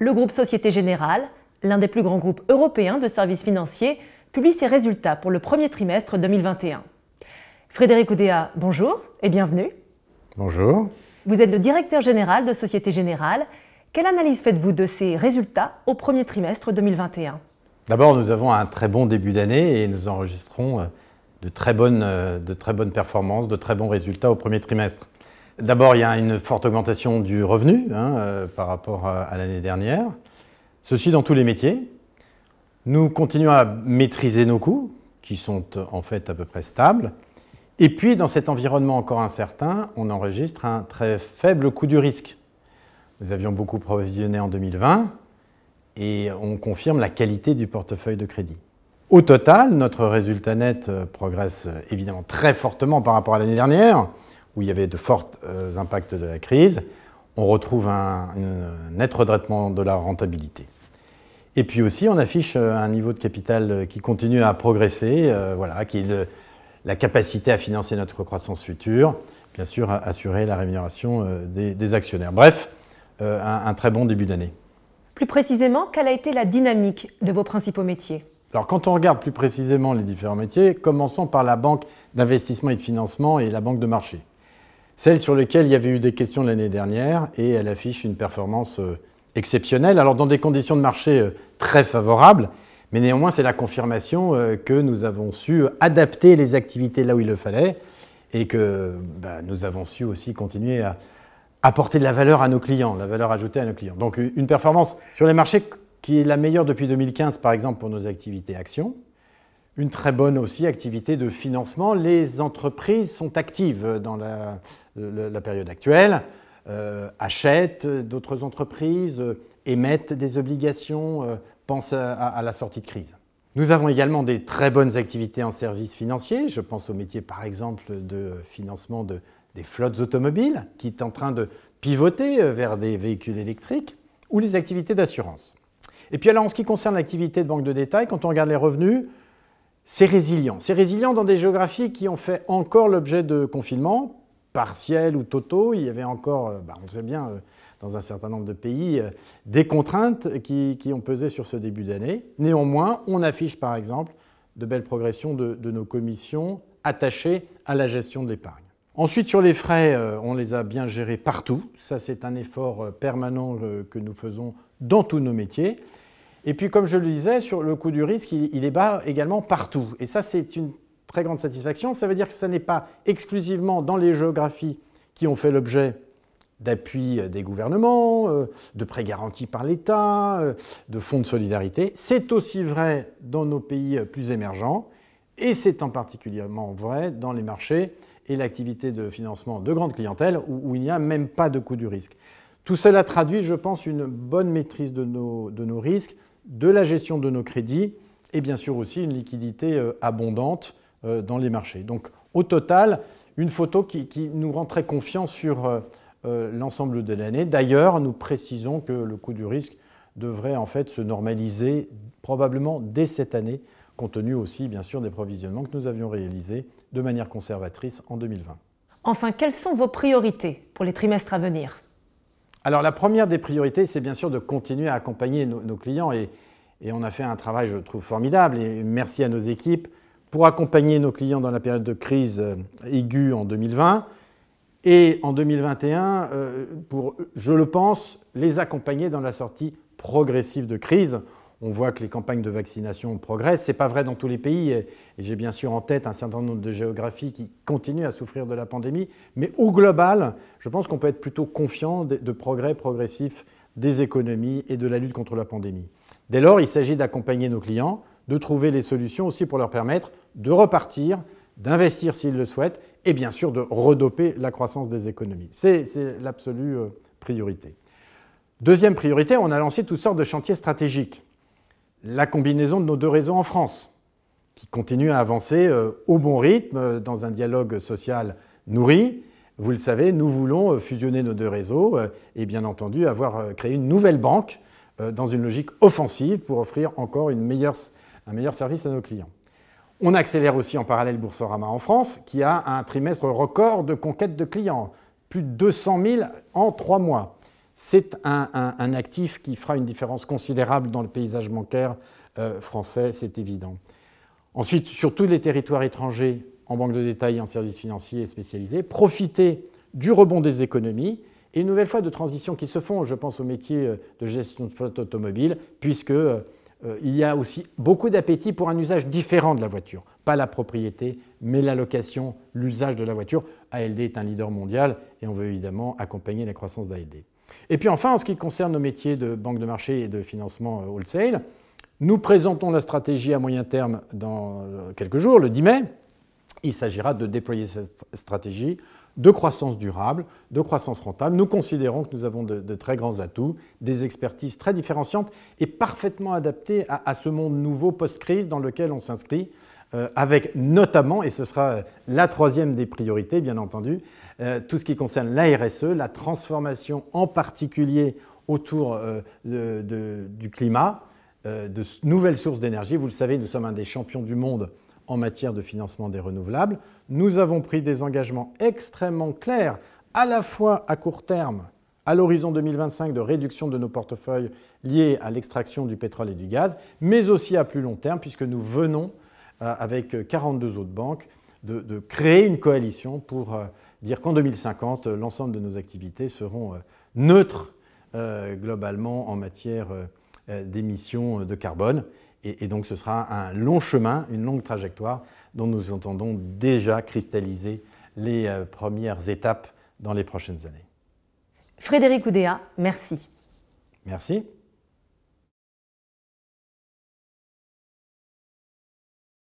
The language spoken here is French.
le groupe Société Générale, l'un des plus grands groupes européens de services financiers, publie ses résultats pour le premier trimestre 2021. Frédéric Oudéa, bonjour et bienvenue. Bonjour. Vous êtes le directeur général de Société Générale. Quelle analyse faites-vous de ces résultats au premier trimestre 2021 D'abord, nous avons un très bon début d'année et nous enregistrons euh, de très, bonnes, euh, de très bonnes performances, de très bons résultats au premier trimestre. D'abord, il y a une forte augmentation du revenu hein, euh, par rapport à, l'année dernière. Ceci dans tous les métiers. Nous continuons à maîtriser nos coûts, qui sont en fait à peu près stables. Et puis, dans cet environnement encore incertain, on enregistre un très faible coût du risque. Nous avions beaucoup provisionné en 2020 et on confirme la qualité du portefeuille de crédit. Au total, notre résultat net euh, progresse euh, évidemment très fortement par rapport à l'année dernière, où il y avait de forts euh, impacts de la crise. On retrouve un, net redressement de la rentabilité. Et puis aussi, on affiche un niveau de capital qui continue à progresser, voilà, qui est la capacité à financer notre croissance future, bien sûr, à assurer la rémunération des, actionnaires. Bref, un très bon début d'année. Plus précisément, quelle a été la dynamique de vos principaux métiers? Alors quand on regarde plus précisément les différents métiers, commençons par la banque d'investissement et de financement et la banque de marché. Celle sur laquelle il y avait eu des questions l'année dernière et elle affiche une performance euh, exceptionnelle, alors dans des conditions de marché euh, très favorables, mais néanmoins c'est la confirmation euh, que nous avons su adapter les activités là où il le fallait et que bah, nous avons su aussi continuer à apporter de la valeur à nos clients, la valeur ajoutée à nos clients. Donc une performance sur les marchés qui est la meilleure depuis 2015, par exemple, pour nos activités actions. Une très bonne aussi activité de financement. Les entreprises sont actives dans la, période actuelle, euh, achètent d'autres entreprises, émettent des obligations, euh, pensent à, la sortie de crise. Nous avons également des très bonnes activités en services financiers. Je pense au métier, par exemple, de financement des flottes automobiles, qui est en train de pivoter vers des véhicules électriques, ou les activités d'assurance. Et puis alors en ce qui concerne l'activité de banque de détail, quand on regarde les revenus, c'est résilient. C'est résilient dans des géographies qui ont fait encore l'objet de confinements, partiels ou totaux. Il y avait encore, euh, bah, on sait bien, euh, dans un certain nombre de pays, euh, des contraintes qui, ont pesé sur ce début d'année. Néanmoins, on affiche par exemple de belles progressions de, nos commissions attachées à la gestion de l'épargne. Ensuite, sur les frais, on les a bien gérés partout. Ça, c'est un effort permanent que nous faisons dans tous nos métiers. Et puis, comme je le disais, sur le coût du risque, il, est bas également partout. Et ça, c'est une très grande satisfaction. Ça veut dire que ce n'est pas exclusivement dans les géographies qui ont fait l'objet d'appui des gouvernements, euh, de prêts garantis par l'État, euh, de fonds de solidarité. C'est aussi vrai dans nos pays plus émergents et c'est en particulièrement vrai dans les marchés et l'activité de financement de grande clientèle où, il n'y a même pas de coût du risque. Tout cela traduit, je pense, une bonne maîtrise de nos risques, de la gestion de nos crédits et bien sûr aussi une liquidité euh, abondante euh, dans les marchés. Donc au total, une photo qui, nous rend très confiants sur euh, l'ensemble de l'année. D'ailleurs, nous précisons que le coût du risque devrait en fait se normaliser probablement dès cette année, compte tenu aussi bien sûr des provisionnements que nous avions réalisés de manière conservatrice en 2020. Enfin, quelles sont vos priorités pour les trimestres à venir? Alors la première des priorités, c'est bien sûr de continuer à accompagner nos, clients et, on a fait un travail, je trouve, formidable et merci à nos équipes pour accompagner nos clients dans la période de crise euh, aiguë en 2020 et en 2021 euh, pour, je le pense, les accompagner dans la sortie progressive de crise. On voit que les campagnes de vaccination progressent. Ce n'est pas vrai dans tous les pays, et, j'ai bien sûr en tête un certain nombre de géographies qui continuent à souffrir de la pandémie. Mais au global, je pense qu'on peut être plutôt confiant de, progrès progressif des économies et de la lutte contre la pandémie. Dès lors, il s'agit d'accompagner nos clients, de trouver les solutions aussi pour leur permettre de repartir, d'investir s'ils le souhaitent, et bien sûr de redoper la croissance des économies. C'est l'absolue euh, priorité. Deuxième priorité, on a lancé toutes sortes de chantiers stratégiques la combinaison de nos deux réseaux en France, qui continuent à avancer euh, au bon rythme euh, dans un dialogue social nourri. Vous le savez, nous voulons euh, fusionner nos deux réseaux et bien entendu avoir créé une nouvelle banque dans une logique offensive pour offrir encore un meilleur service à nos clients. On accélère aussi en parallèle Boursorama en France, qui a un trimestre record de conquête de clients, plus de 200 000 en trois mois. C'est un, actif qui fera une différence considérable dans le paysage bancaire euh, français, c'est évident. Ensuite, sur tous les territoires étrangers, en banque de détail, en services financiers spécialisés, profiter du rebond des économies et une nouvelle fois de transitions qui se font, je pense au métier euh, de gestion de flotte automobile, puisque euh, il y a aussi beaucoup d'appétit pour un usage différent de la voiture. Pas la propriété, mais la location, l'usage de la voiture. ALD est un leader mondial et on veut évidemment accompagner la croissance d'ALD. Et puis enfin, en ce qui concerne nos métiers de banque de marché et de financement euh, wholesale, nous présentons la stratégie à moyen terme dans euh, quelques jours, le 10 mai. Il s'agira de déployer cette stratégie de croissance durable, de croissance rentable. Nous considérons que nous avons de, très grands atouts, des expertises très différenciantes et parfaitement adaptées à, ce monde nouveau post-crise dans lequel on s'inscrit, avec notamment, et ce sera la troisième des priorités bien entendu, euh, tout ce qui concerne la RSE, la transformation en particulier autour euh, du climat, de nouvelles sources d'énergie. Vous le savez, nous sommes un des champions du monde en matière de financement des renouvelables. Nous avons pris des engagements extrêmement clairs, à la fois à court terme, à l'horizon 2025 de réduction de nos portefeuilles liés à l'extraction du pétrole et du gaz, mais aussi à plus long terme, puisque nous venons, euh, avec 42 autres banques, de, créer une coalition pour euh, dire qu'en 2050, l'ensemble de nos activités seront euh, neutres globalement en matière d'émissions de carbone. Et, donc ce sera un long chemin, une longue trajectoire dont nous entendons déjà cristalliser les euh, premières étapes dans les prochaines années. Frédéric Oudéa, merci. Merci.